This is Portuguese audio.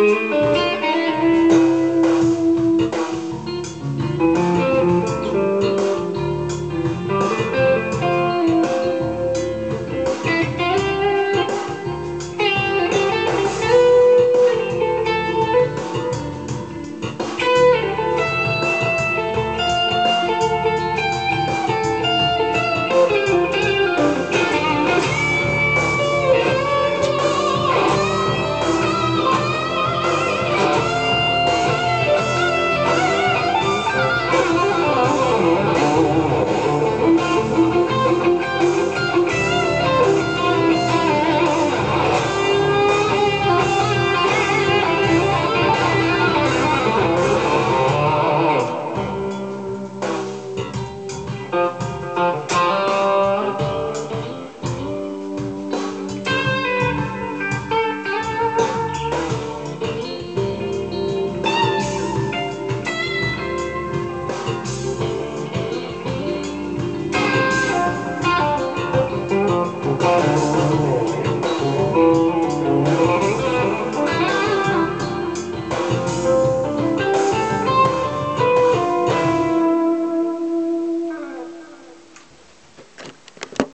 Música